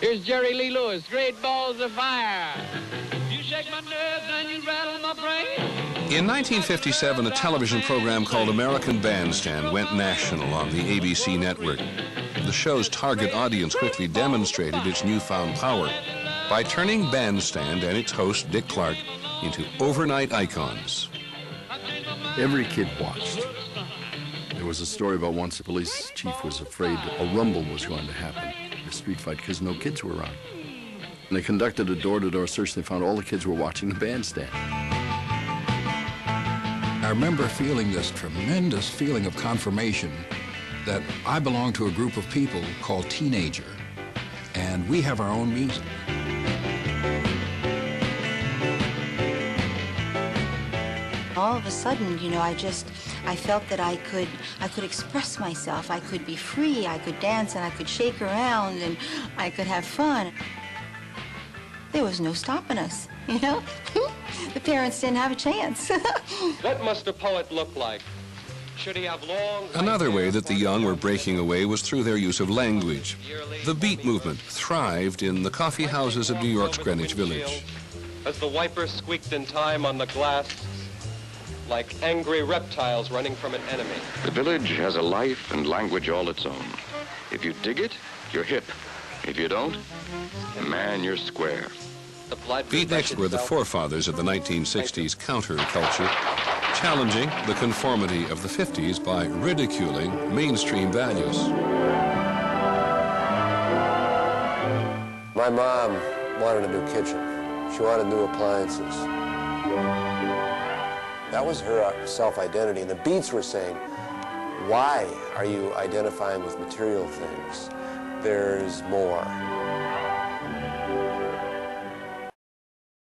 Here's Jerry Lee Lewis, Great Balls of Fire. You shake my nerves and you rattle my brain. In 1957, a television program called American Bandstand went national on the ABC network. The show's target audience quickly demonstrated its newfound power by turning Bandstand and its host, Dick Clark, into overnight icons. Every kid watched. There was a story about once the police chief was afraid a rumble was going to happen, a street fight, because no kids were around. And they conducted a door-to-door search. They found all the kids were watching the bandstand. I remember feeling this tremendous feeling of confirmation that I belong to a group of people called Teenager, and we have our own music. All of a sudden, you know, I just, I felt that I could, I could express myself. I could be free. I could dance and I could shake around and I could have fun. There was no stopping us, you know? the parents didn't have a chance. what must a poet look like? Should he have long... Another way that the young were breaking away was through their use of language. The beat movement thrived in the coffee houses of New York's Greenwich Village. As the wipers squeaked in time on the glass, like angry reptiles running from an enemy. The village has a life and language all its own. If you dig it, you're hip. If you don't, man, you're square. Beatniks were the forefathers of the 1960s counterculture, challenging the conformity of the 50s by ridiculing mainstream values. My mom wanted a new kitchen. She wanted new appliances. That was her uh, self-identity. And the Beats were saying, why are you identifying with material things? There's more.